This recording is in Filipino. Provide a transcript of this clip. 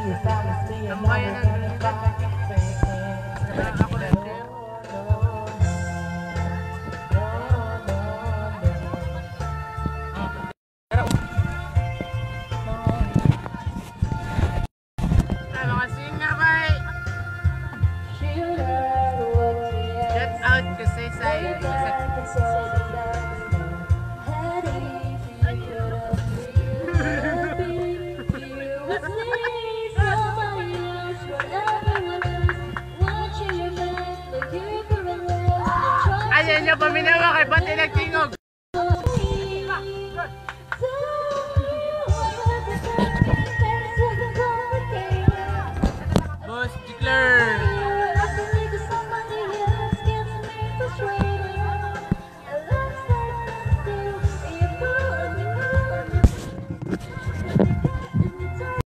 Ang bayan ng Manila. Ako na sir. Let's sa inyo paminawa kay pati nagtingog.